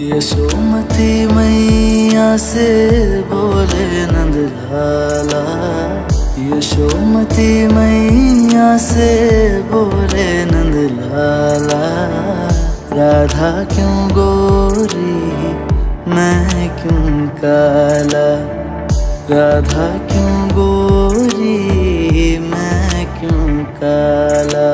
यशोमती मैया से बोले नंद लाला यशोमती मैया से बोले नंद लाला राधा क्यों गोरी, मैं क्यों काला? राधा क्यों गोरी, मैं क्यों काला?